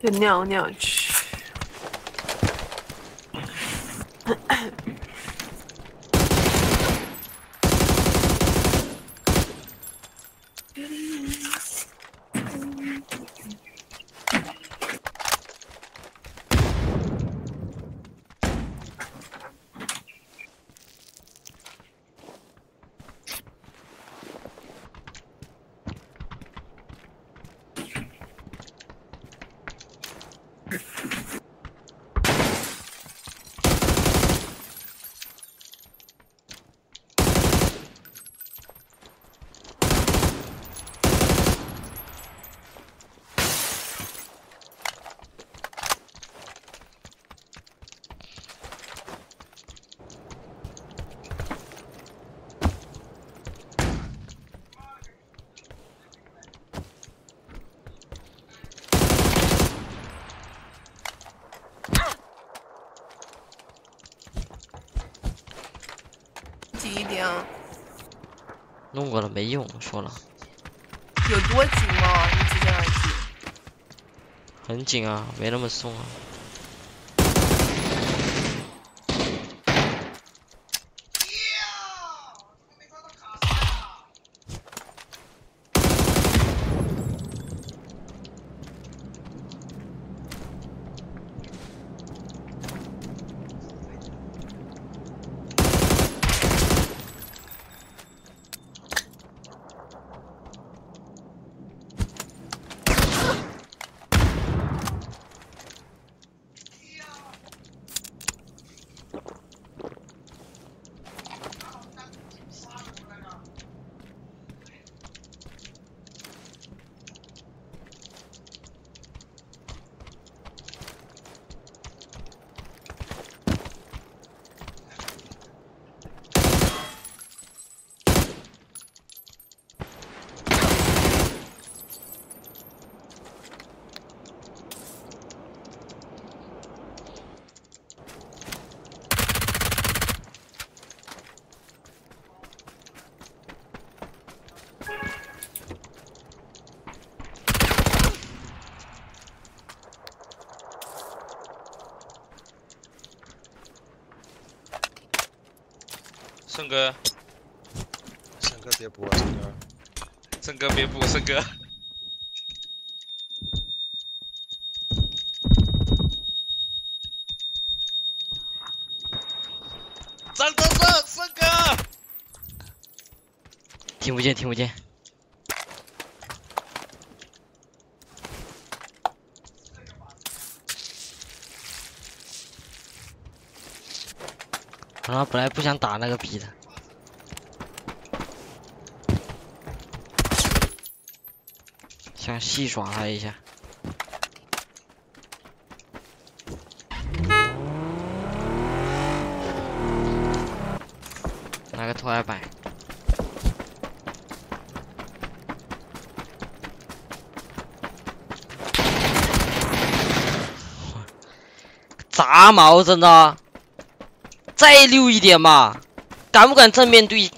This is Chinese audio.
个尿尿去。 挤一点啊！弄过了没用，说了有多紧吗？你直这样紧。很紧啊，没那么松啊。胜哥，胜哥别补啊，胜哥！胜哥别补，胜哥。张德胜，胜哥，听不见，听不见。啊，本来不想打那个逼的，想戏耍他一下。拿个拖拉板。杂毛真的，再溜一点嘛！敢不敢正面对